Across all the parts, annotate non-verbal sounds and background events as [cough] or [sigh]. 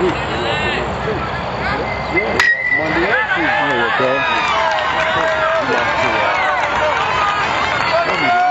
Monday. Oh, okay. We lost to, uh, what we did?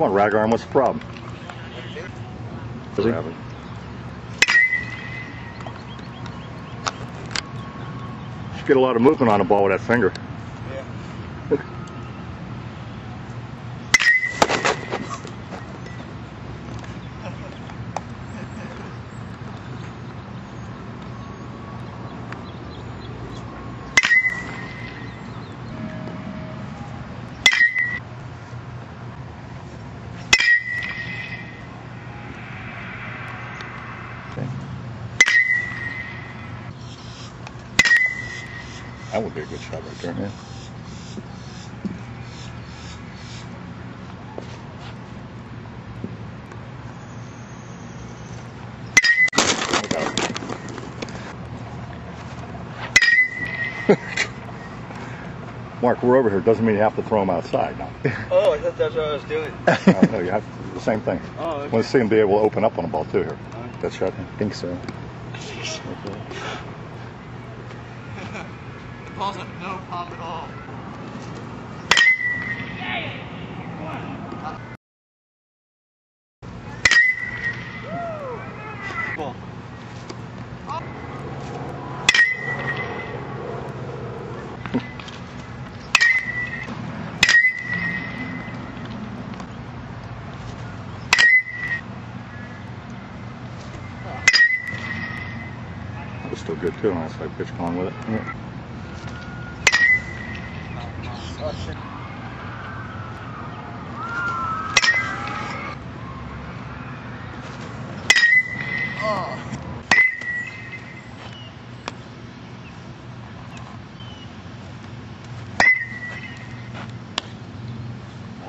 Come on, Ragarm, what's the problem? Is he? Should get a lot of movement on the ball with that finger. That would be a good shot right there, man. Look [laughs] out. Mark, we're over here. Doesn't mean you have to throw them outside. No, [laughs] Oh, I thought that's what I was doing. [laughs] no, you have the same thing. Oh, Want to see him be able to open up on the ball too here. Alright. That shot. I think so. Ball's at no pop at all. Ball. That was still good too. Nice like pitch going with it. Yeah. Oh,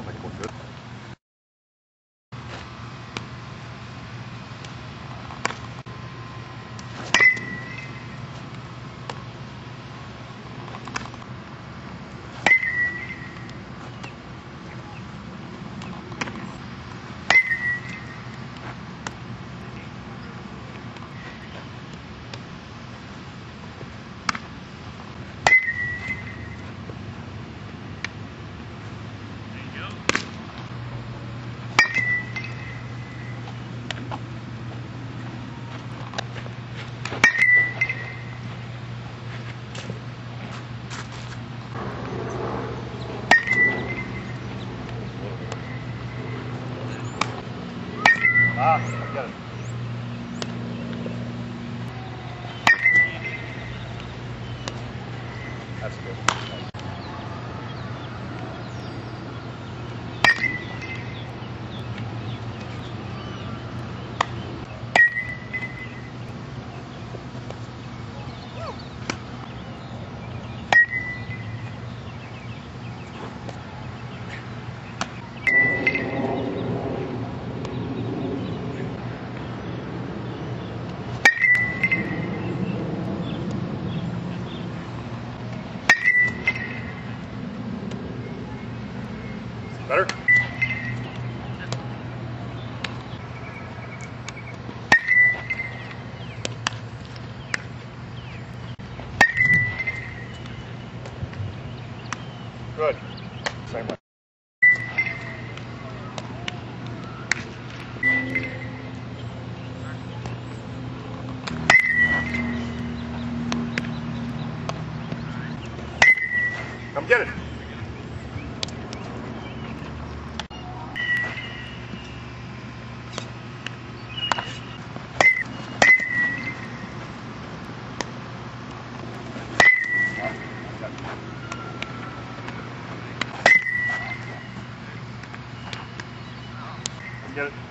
that was good. Ah, I got it. That's good. same way. Come get it. Come get it.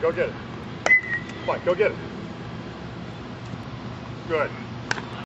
Go get it. Come on, go get it. Good.